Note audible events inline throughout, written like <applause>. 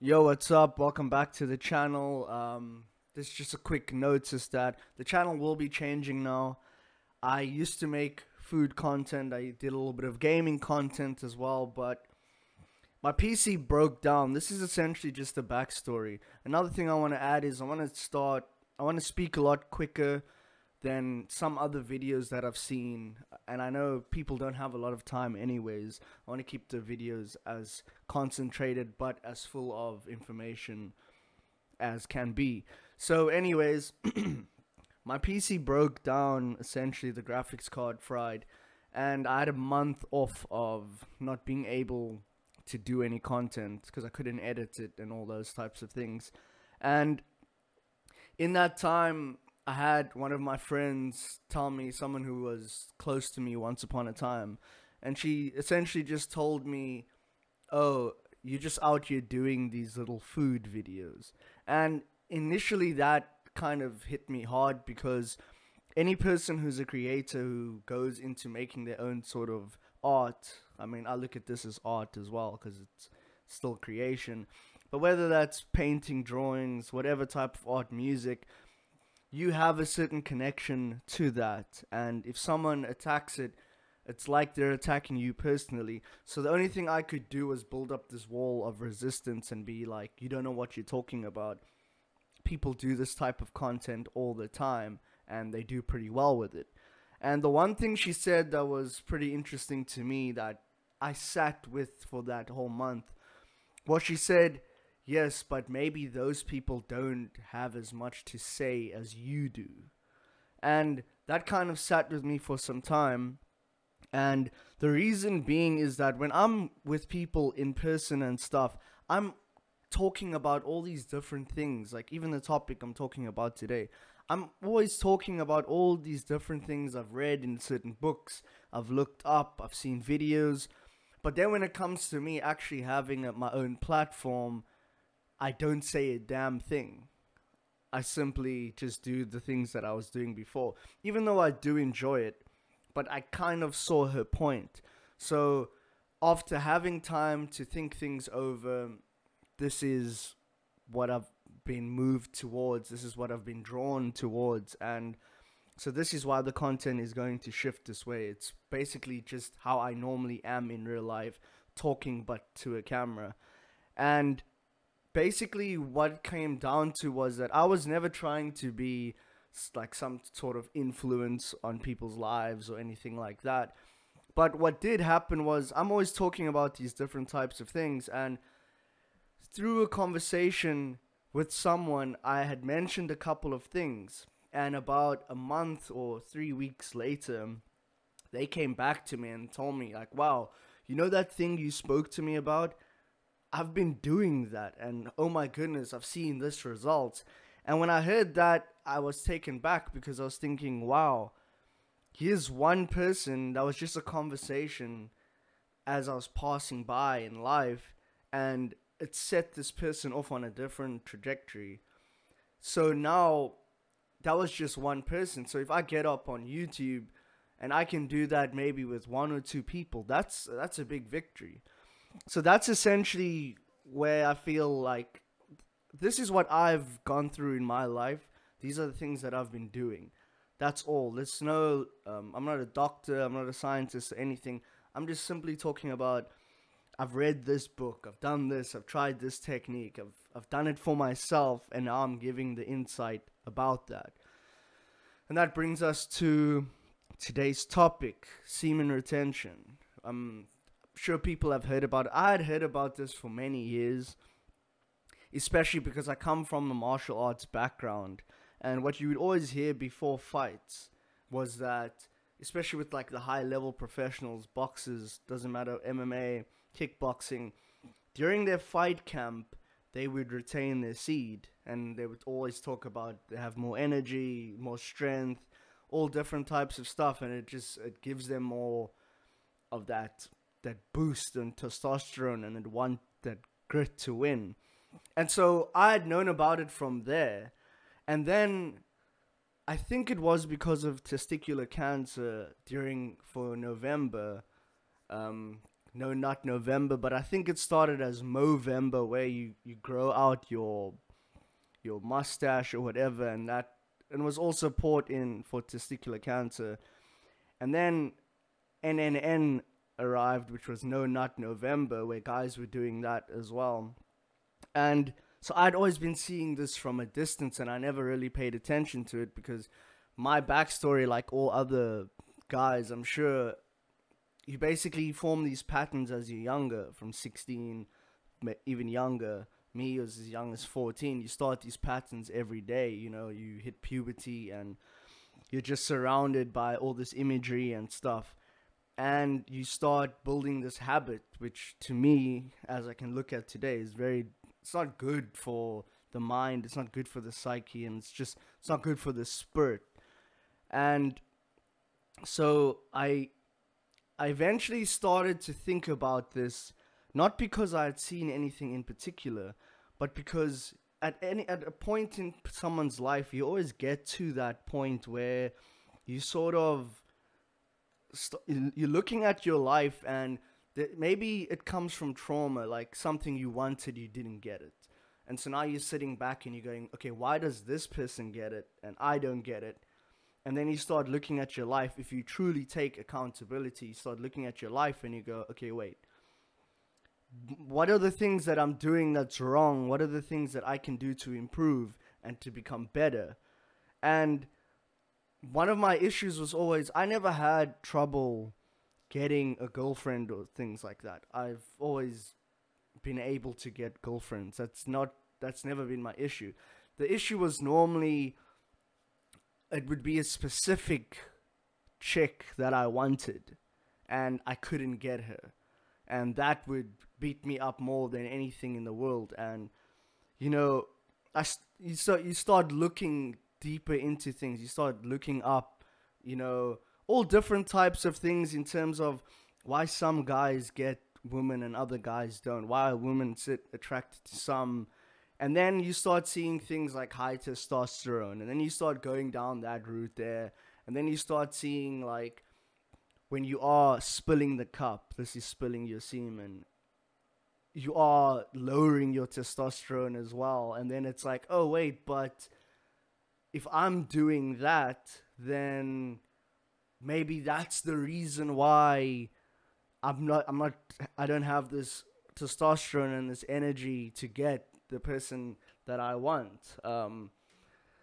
Yo, what's up? Welcome back to the channel. Um, this is just a quick notice that the channel will be changing now. I used to make food content. I did a little bit of gaming content as well, but my PC broke down. This is essentially just a backstory. Another thing I want to add is I want to start. I want to speak a lot quicker than some other videos that I've seen. And I know people don't have a lot of time, anyways. I want to keep the videos as concentrated but as full of information as can be. So, anyways, <clears throat> my PC broke down. Essentially, the graphics card fried, and I had a month off of not being able to do any content because I couldn't edit it and all those types of things. And in that time, I had one of my friends tell me, someone who was close to me once upon a time, and she essentially just told me, "Oh, you're just out here doing these little food videos." And initially, that kind of hit me hard because any person who's a creator who goes into making their own sort of art, I mean, I look at this as art as well because it's still creation. But whether that's painting, drawings, whatever type of art, music, you have a certain connection to that. And if someone attacks it, it's like they're attacking you personally. So the only thing I could do was build up this wall of resistance and be like, you don't know what you're talking about. People do this type of content all the time and they do pretty well with it. And the one thing she said that was pretty interesting to me that I sat with for that whole month was she said, Yes, but maybe those people don't have as much to say as you do. And that kind of sat with me for some time. And the reason being is that when I'm with people in person and stuff, I'm talking about all these different things. Like even the topic I'm talking about today. I'm always talking about all these different things I've read in certain books, I've looked up, I've seen videos. But then when it comes to me actually having my own platform, I don't say a damn thing. I simply just do the things that I was doing before, even though I do enjoy it. But I kind of saw her point. So, after having time to think things over, this is what I've been moved towards. This is what I've been drawn towards. And so, this is why the content is going to shift this way. It's basically just how I normally am in real life, talking but to a camera. And basically what came down to was that I was never trying to be like some sort of influence on people's lives or anything like that. But what did happen was I'm always talking about these different types of things and through a conversation with someone I had mentioned a couple of things and about a month or 3 weeks later they came back to me and told me like wow you know that thing you spoke to me about I've been doing that and oh my goodness, I've seen this result. And when I heard that, I was taken back because I was thinking, wow, here's one person that was just a conversation as I was passing by in life and it set this person off on a different trajectory. So now that was just one person. So if I get up on YouTube and I can do that maybe with one or two people, that's that's a big victory so that's essentially where I feel like this is what I've gone through in my life. These are the things that I've been doing. That's all. There's no. Um, I'm not a doctor. I'm not a scientist or anything. I'm just simply talking about. I've read this book. I've done this. I've tried this technique. I've I've done it for myself, and now I'm giving the insight about that. And that brings us to today's topic: semen retention. Um, sure people have heard about it. I had heard about this for many years, especially because I come from a martial arts background. And what you would always hear before fights was that, especially with like the high level professionals, boxers, doesn't matter, MMA, kickboxing, during their fight camp, they would retain their seed and they would always talk about they have more energy, more strength, all different types of stuff, and it just it gives them more of that that boost and testosterone and it want that grit to win. And so I had known about it from there. And then I think it was because of testicular cancer during for November. Um, no not November, but I think it started as Movember, where you you grow out your your mustache or whatever, and that and was also support in for testicular cancer, and then NNN arrived, which was No Nut November, where guys were doing that as well, and so I'd always been seeing this from a distance, and I never really paid attention to it because my backstory, like all other guys, I'm sure you basically form these patterns as you're younger, from 16, even younger. Me was as young as 14. You start these patterns every day. You know, you hit puberty and you're just surrounded by all this imagery and stuff. And you start building this habit, which to me, as I can look at today, is very, it's not good for the mind, it's not good for the psyche, and it's just, it's not good for the spirit. And so I I eventually started to think about this, not because I had seen anything in particular, but because at any at a point in someone's life, you always get to that point where you sort of st- you're looking at your life and th- maybe it comes from trauma, like something you wanted, you didn't get it. And so now you're sitting back and you're going, okay, why does this person get it and I don't get it? and then you start looking at your life if you truly take accountability you start looking at your life and you go okay wait what are the things that i'm doing that's wrong what are the things that i can do to improve and to become better and one of my issues was always i never had trouble getting a girlfriend or things like that. I've always been able to get girlfriends. That's not that's never been my issue. The issue was normally it would be a specific chick that I wanted, and I couldn't get her, and that would beat me up more than anything in the world. And you know, I you start you start looking deeper into things. You start looking up, you know, all different types of things in terms of why some guys get women and other guys don't. Why women sit attracted to some and then you start seeing things like high testosterone, and then you start going down that route there, and then you start seeing like when you are spilling the cup, this is spilling your semen, you are lowering your testosterone as well, and then it's like, oh wait, but if I'm doing that, then maybe that's the reason why I'm not I'm not I don't have this testosterone and this energy to get the person that I want. Um,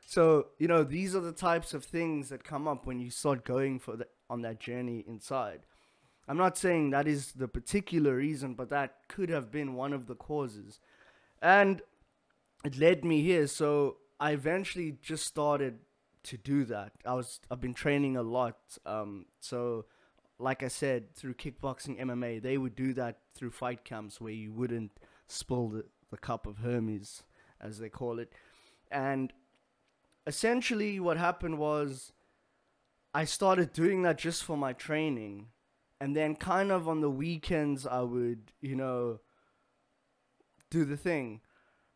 so you know these are the types of things that come up when you start going for the, on that journey inside. I'm not saying that is the particular reason, but that could have been one of the causes, and it led me here. So I eventually just started to do that. I was I've been training a lot. Um, so like I said, through kickboxing, MMA, they would do that through fight camps where you wouldn't spill the, the Cup of Hermes, as they call it. And essentially, what happened was I started doing that just for my training. And then, kind of on the weekends, I would, you know, do the thing.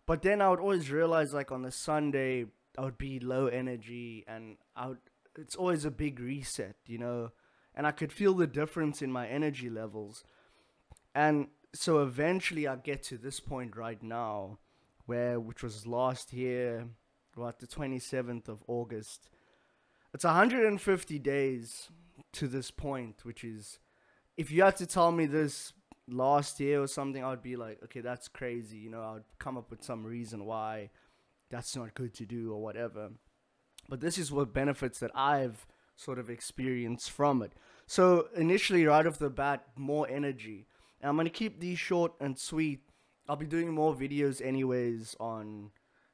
But then I would always realize, like, on the Sunday, I would be low energy and I would, it's always a big reset, you know? And I could feel the difference in my energy levels. And so eventually I get to this point right now, where which was last year, what the 27th of August. It's 150 days to this point, which is, if you had to tell me this last year or something, I would be like, okay, that's crazy. You know, I would come up with some reason why that's not good to do or whatever. But this is what benefits that I've sort of experienced from it. So initially, right off the bat, more energy and I'm going to keep these short and sweet. I'll be doing more videos anyways on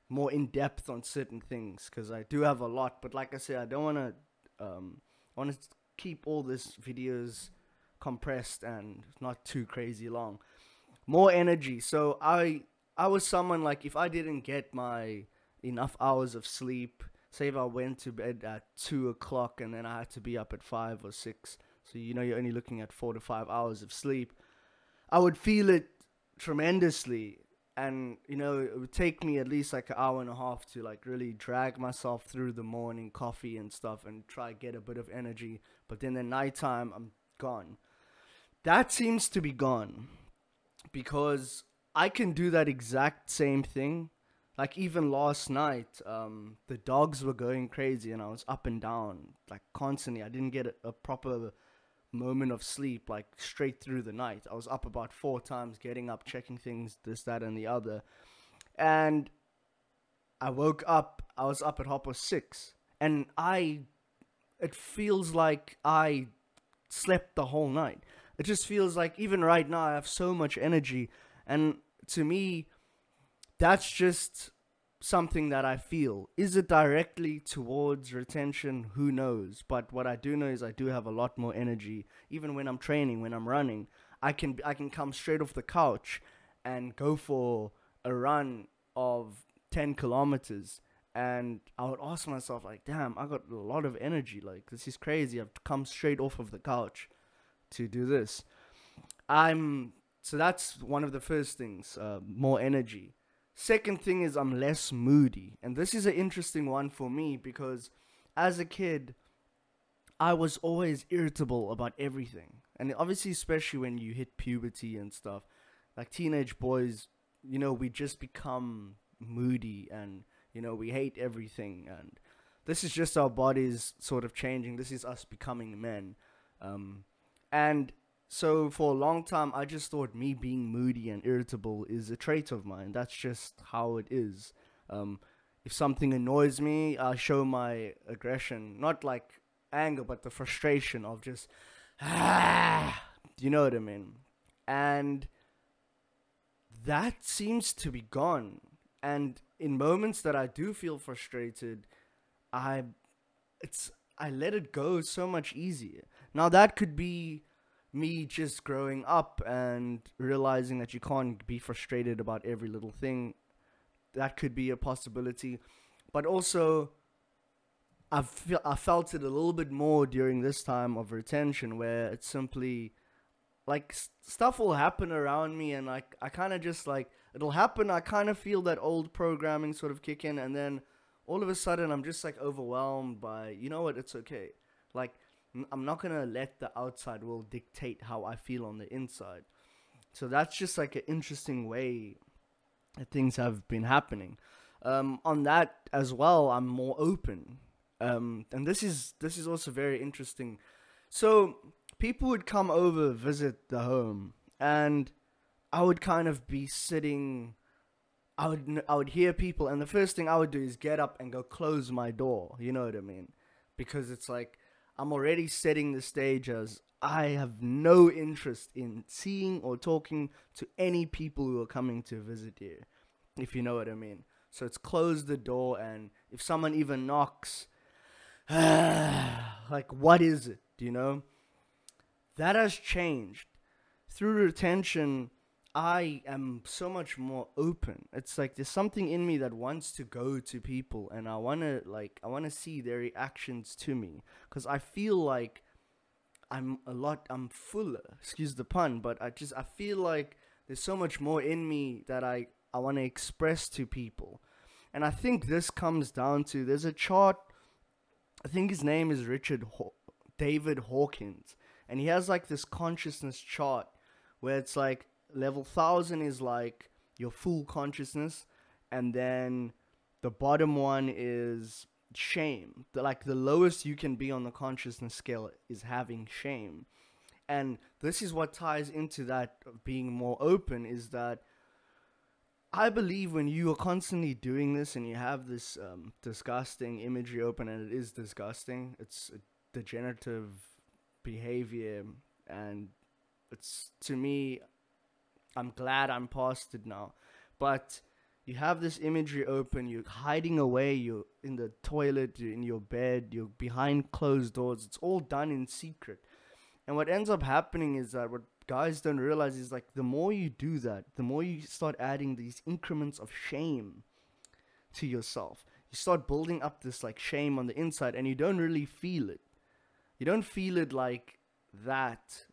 more in depth on certain things because I do have a lot. But like I said, I don't want to. Um, want to keep all this videos compressed and not too crazy long. More energy. So I I was someone like if I didn't get my enough hours of sleep, say if I went to bed at two o'clock and then I had to be up at five or six, so you know you're only looking at four to five hours of sleep. I would feel it tremendously and you know it would take me at least like an hour and a half to like really drag myself through the morning coffee and stuff and try get a bit of energy but then the nighttime i'm gone that seems to be gone because I can do that exact same thing. Like even last night, um, the dogs were going crazy and I was up and down like constantly. I didn't get a, a proper moment of sleep like straight through the night. I was up about four times, getting up, checking things, this, that, and the other. And I woke up, I was up at half past six. And I, it feels like I slept the whole night. It just feels like even right now I have so much energy. And to me, that's just something that I feel. Is it directly towards retention? Who knows? But what I do know is I do have a lot more energy. Even when I'm training, when I'm running, I can I can come straight off the couch and go for a run of 10 kilometers and I would ask myself like damn I got a lot of energy like this is crazy I've come straight off of the couch to do this I'm so that's one of the first things uh, more energy Second thing is I'm less moody. And this is an interesting one for me because as a kid, I was always irritable about everything. And obviously, especially when you hit puberty and stuff, like teenage boys, you know, we just become moody and, you know, we hate everything. And this is just our bodies sort of changing. This is us becoming men. Um, and so for a long time, I just thought me being moody and irritable is a trait of mine. That's just how it is. Um, if something annoys me, I show my aggression, not like anger, but the frustration of just, ah, you know what I mean? And that seems to be gone. And in moments that I do feel frustrated, I, it's, I let it go so much easier. Now that could be me just growing up and realizing that you can't be frustrated about every little thing. That could be a possibility. But also i feel i felt it a little bit more during this time of retention where it's simply like stuff will happen around me and like i kind of just like it'll happen. I kind of feel that old programming sort of kick in and then all of a sudden i'm just like overwhelmed by you know what? It's okay. Like I'm not gonna let the outside world dictate how I feel on the inside. So that's just like an interesting way that things have been happening. Um, on that as well, I'm more open, um, and this is this is also very interesting. So people would come over visit the home, and I would kind of be sitting. I would I would hear people, and the first thing I would do is get up and go close my door. You know what I mean? Because it's like I'm already setting the stage as I have no interest in seeing or talking to any people who are coming to visit you, if you know what I mean. So it's close the door, and if someone even knocks, <sighs> like, what is it? Do you know? That has changed. Through retention, I am so much more open. It's like there's something in me that wants to go to people and I want to like I want to see their reactions to me cuz I feel like I'm a lot I'm fuller, excuse the pun, but I just I feel like there's so much more in me that I I want to express to people. And I think this comes down to there's a chart I think his name is Richard Haw- David Hawkins and he has like this consciousness chart where it's like level 1000 is like your full consciousness and then the bottom one is shame. The, like the lowest you can be on the consciousness scale is having shame. And this is what ties into that being more open is that I believe when you are constantly doing this and you have this um, disgusting imagery open, and it is disgusting, it's degenerative behavior, and it's to me, I'm glad I'm past it now. But you have this imagery open, you're hiding away, you're in the toilet, you're in your bed, you're behind closed doors. It's all done in secret. And what ends up happening is that what guys don't realize is like the more you do that, the more you start adding these increments of shame to yourself. You start building up this like shame on the inside and you don't really feel it. You don't feel it like that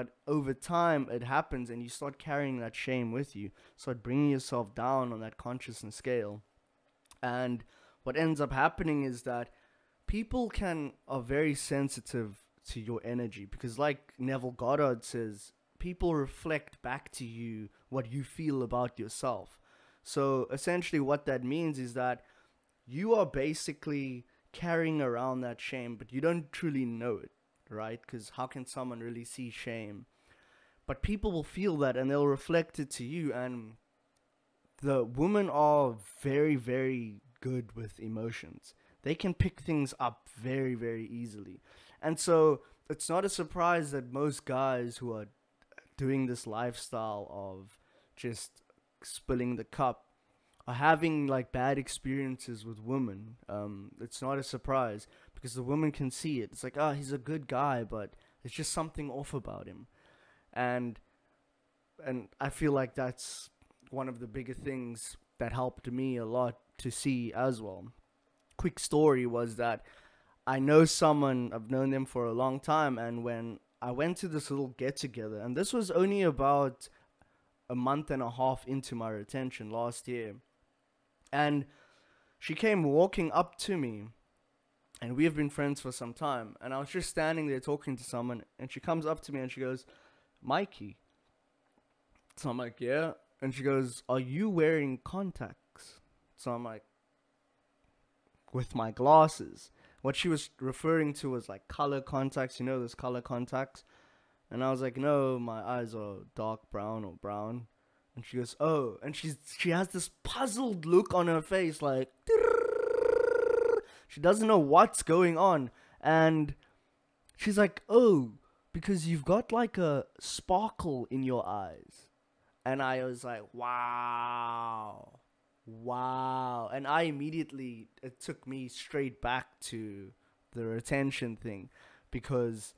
but over time, it happens, and you start carrying that shame with you. Start bringing yourself down on that consciousness scale. And what ends up happening is that people can are very sensitive to your energy because, like Neville Goddard says, people reflect back to you what you feel about yourself. So essentially, what that means is that you are basically carrying around that shame, but you don't truly know it, right? Because how can someone really see shame? But people will feel that and they'll reflect it to you. And the women are very, very good with emotions. They can pick things up very, very easily. And so it's not a surprise that most guys who are doing this lifestyle of just spilling the cup are having like bad experiences with women. Um, it's not a surprise because the woman can see it. It's like, oh, he's a good guy, but there's just something off about him, and and I feel like that's one of the bigger things that helped me a lot to see as well. Quick story was that I know someone, I've known them for a long time, and when I went to this little get together, and this was only about a month and a half into my retention last year, and she came walking up to me, and we have been friends for some time, and I was just standing there talking to someone, and she comes up to me and she goes, Mikey. So I'm like, yeah. And she goes, Are you wearing contacts? So I'm like, With my glasses. What she was referring to was like color contacts, you know, those color contacts. And I was like, No, my eyes are dark brown or brown. And she goes, Oh, and she's she has this puzzled look on her face, like she doesn't know what's going on. And she's like, Oh, because you've got like a sparkle in your eyes. And I was like, wow. Wow. And I immediately, it took me straight back to the retention thing because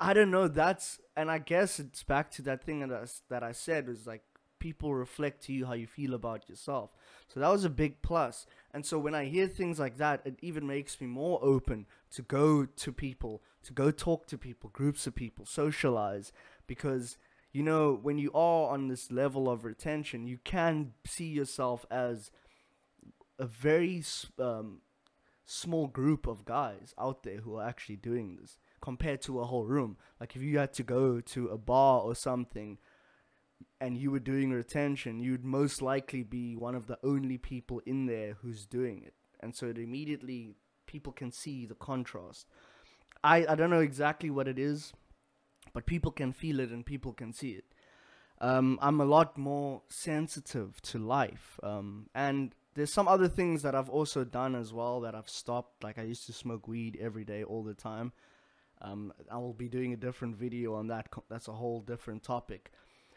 I don't know, that's, and I guess it's back to that thing that I, that I said was like, people reflect to you how you feel about yourself. So that was a big plus. And so when I hear things like that, it even makes me more open to go to people, to go talk to people, groups of people, socialize because you know, when you are on this level of retention, you can see yourself as a very um, small group of guys out there who are actually doing this compared to a whole room. Like if you had to go to a bar or something and you were doing retention, you'd most likely be one of the only people in there who's doing it. And so it immediately people can see the contrast. I, I don't know exactly what it is but people can feel it and people can see it. Um, I'm a lot more sensitive to life. Um, and there's some other things that I've also done as well that I've stopped. Like I used to smoke weed every day, all the time. Um, I will be doing a different video on that. That's a whole different topic.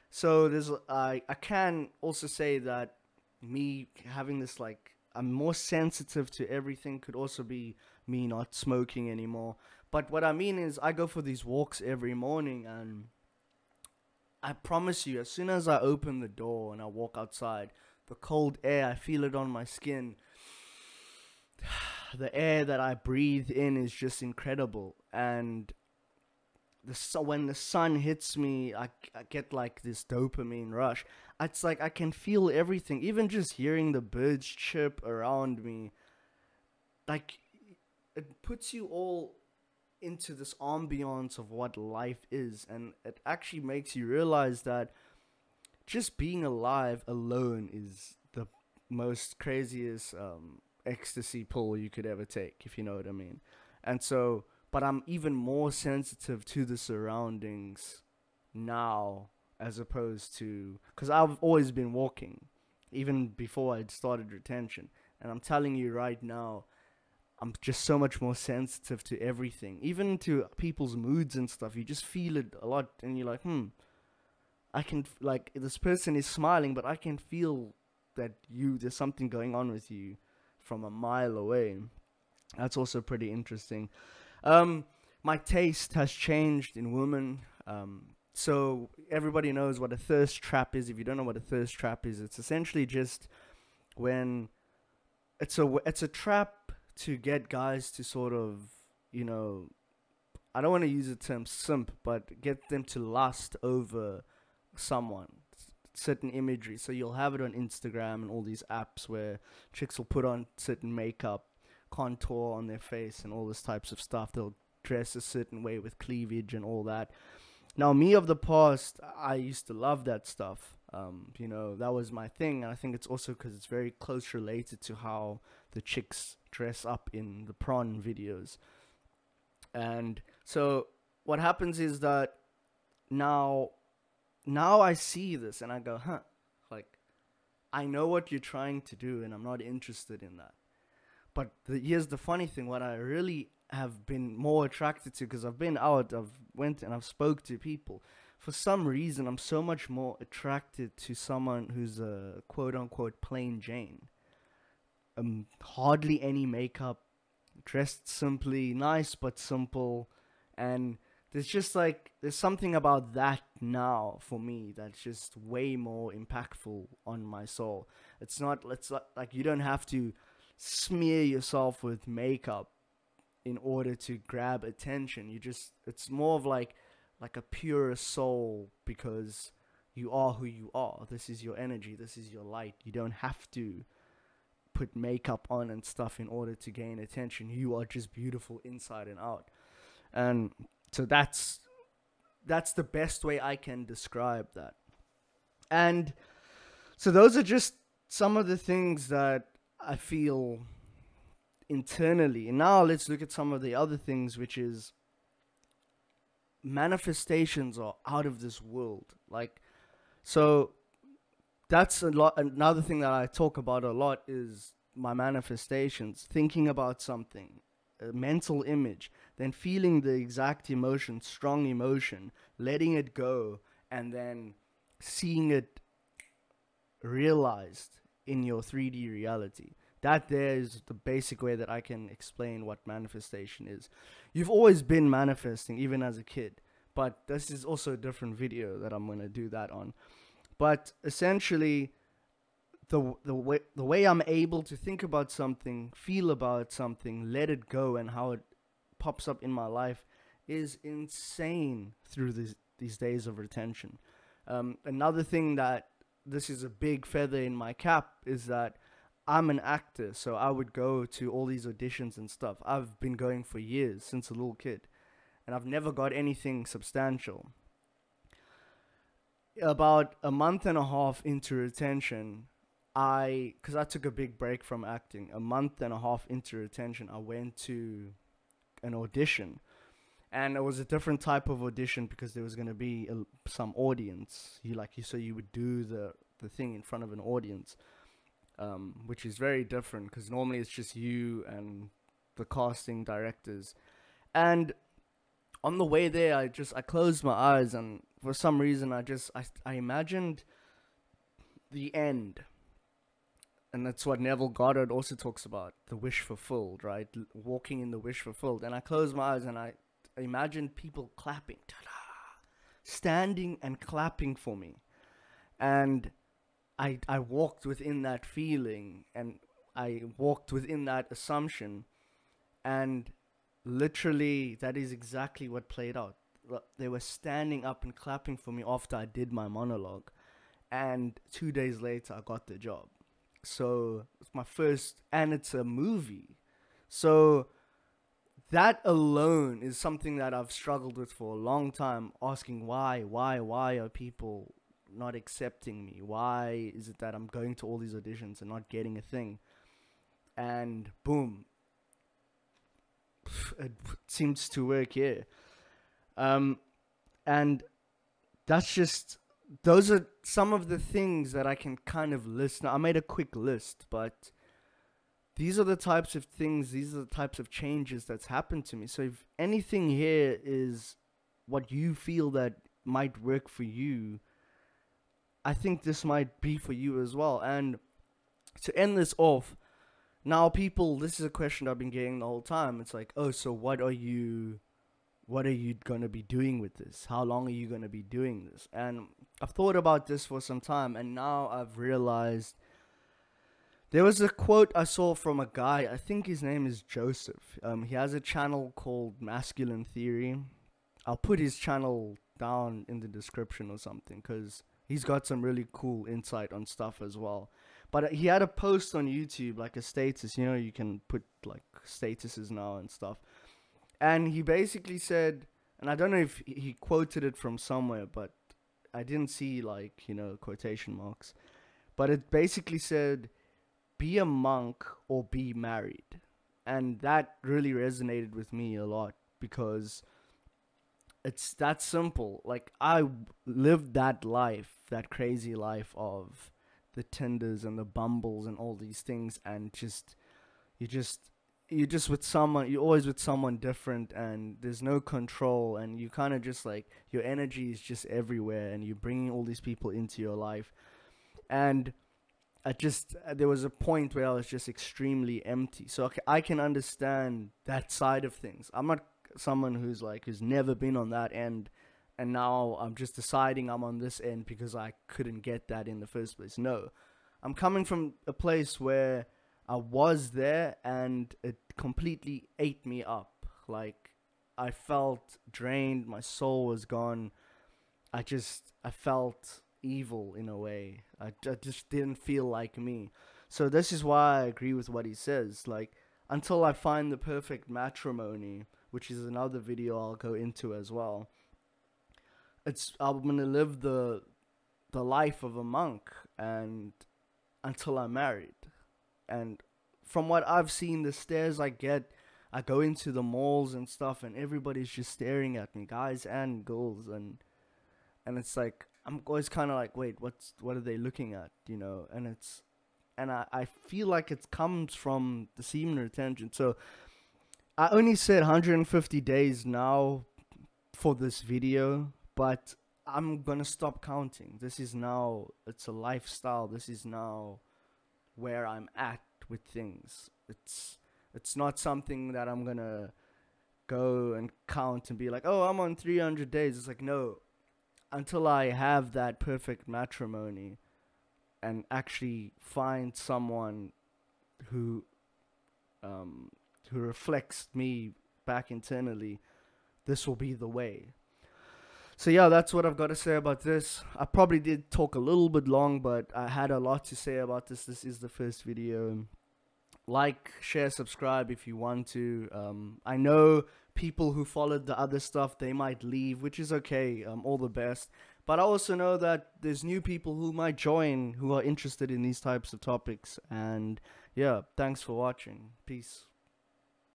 So there's I I can also say that me having this like I'm more sensitive to everything could also be me not smoking anymore. But what I mean is, I go for these walks every morning, and I promise you, as soon as I open the door and I walk outside, the cold air, I feel it on my skin. <sighs> The air that I breathe in is just incredible, and the so when the sun hits me, I, I get like this dopamine rush. It's like I can feel everything, even just hearing the birds chirp around me. Like it puts you all into this ambiance of what life is and it actually makes you realize that just being alive alone is the most craziest um, ecstasy pull you could ever take if you know what i mean and so but i'm even more sensitive to the surroundings now as opposed to because i've always been walking even before i'd started retention and i'm telling you right now I'm just so much more sensitive to everything, even to people's moods and stuff. You just feel it a lot, and you're like, hmm, I can like this person is smiling, but I can feel that you there's something going on with you from a mile away. That's also pretty interesting. Um, my taste has changed in women. Um, so everybody knows what a thirst trap is. If you don't know what a thirst trap is, it's essentially just when it's a it's a trap to get guys to sort of, you know, I don't want to use the term simp, but get them to lust over someone, certain imagery. So you'll have it on Instagram and all these apps where chicks will put on certain makeup, contour on their face, and all this types of stuff. They'll dress a certain way with cleavage and all that. now me of the past, I used to love that stuff. Um, you know, that was my thing, and I think it's also because it's very close related to how the chicks dress up in the prawn videos. And so what happens is that now now I see this and I go, huh, like I know what you're trying to do and I'm not interested in that. But the, here's the funny thing: what I really have been more attracted to, because I've been out, I've went and I've spoke to people. For some reason, I'm so much more attracted to someone who's a quote unquote plain Jane. Um, hardly any makeup, dressed simply, nice but simple, and there's just like there's something about that now for me that's just way more impactful on my soul. It's not it's like, like you don't have to smear yourself with makeup in order to grab attention. You just it's more of like like a pure soul because you are who you are. This is your energy, this is your light. You don't have to put makeup on and stuff in order to gain attention. You are just beautiful inside and out. And so that's that's the best way I can describe that. And so those are just some of the things that I feel internally. And now let's look at some of the other things, which is manifestations are out of this world. Like, so that's a lot. Another thing that I talk about a lot is my manifestations, thinking about something, a mental image, then feeling the exact emotion, strong emotion, letting it go, and then seeing it realized in your 3D reality. That there is the basic way that I can explain what manifestation is. You've always been manifesting, even as a kid, but this is also a different video that I'm going to do that on. But essentially, the the way the way I'm able to think about something, feel about something, let it go, and how it pops up in my life is insane through these these days of retention. Um, another thing that this is a big feather in my cap is that I'm an actor, so I would go to all these auditions and stuff. I've been going for years since a little kid, and I've never got anything substantial. About a month and a half into retention, I, because I took a big break from acting, a month and a half into retention, I went to an audition. And it was a different type of audition because there was going to be a, some audience. You like you, so you would do the the thing in front of an audience, um, which is very different because normally it's just you and the casting directors. And on the way there, I just I closed my eyes and for some reason I just I I imagined the end and that's what Neville Goddard also talks about the wish fulfilled, right? Walking in the wish fulfilled. And I closed my eyes and I imagined people clapping, standing and clapping for me. And I, I walked within that feeling and I walked within that assumption. And literally, that is exactly what played out. They were standing up and clapping for me after I did my monologue. And two days later, I got the job so it's my first, and it's a movie. So that alone is something that I've struggled with for a long time, asking why, why, why are people not accepting me? Why is it that I'm going to all these auditions and not getting a thing? And boom, <sighs> it seems to work here. Um, and that's just those are some of the things that I can kind of list. Now, I made a quick list, but these are the types of things, these are the types of changes that's happened to me. So if anything here is what you feel that might work for you, I think this might be for you as well. And to end this off, now people, this is a question I've been getting the whole time. It's like, oh, so what are you what are you going to be doing with this? How long are you going to be doing this? And I've thought about this for some time, and now I've realized there was a quote I saw from a guy. I think his name is Joseph. Um, he has a channel called Masculine Theory. I'll put his channel down in the description or something because he's got some really cool insight on stuff as well. But he had a post on YouTube, like a status. You know, you can put like statuses now and stuff and he basically said and I don't know if he quoted it from somewhere, but I didn't see like you know quotation marks, but it basically said, "Be a monk or be married," and that really resonated with me a lot because it's that simple. Like I lived that life, that crazy life of the Tinders and the Bumbles and all these things, and just you just you're just with someone. You're always with someone different, and there's no control, and you kind of just like your energy is just everywhere, and you're bringing all these people into your life, and. I just uh, there was a point where I was just extremely empty. So I can understand that side of things. I'm not someone who's like who's never been on that end and now I'm just deciding I'm on this end because I couldn't get that in the first place. No. I'm coming from a place where I was there and it completely ate me up. Like I felt drained, my soul was gone. I just I felt evil in a way. I, I just didn't feel like me. So this is why I agree with what he says. Like until I find the perfect matrimony, which is another video I'll go into as well. It's I'm gonna live the the life of a monk and until I'm married. And from what I've seen, the stares I get, I go into the malls and stuff, and everybody's just staring at me, guys and girls, and and it's like I'm always kind of like, wait, what's what are they looking at, you know? And it's and I I feel like it comes from the semen retention. So I only said 150 days now for this video, but I'm gonna stop counting. This is now it's a lifestyle. This is now where I'm at with things. It's it's not something that I'm gonna go and count and be like, oh, I'm on 300 days. It's like no, until I have that perfect matrimony and actually find someone who um, who reflects me back internally, this will be the way. So yeah, that's what I've got to say about this. I probably did talk a little bit long, but I had a lot to say about this. This is the first video. Like, share, subscribe if you want to. Um, I know people who followed the other stuff they might leave, which is okay. Um, all the best. But I also know that there's new people who might join who are interested in these types of topics. And yeah, thanks for watching. Peace.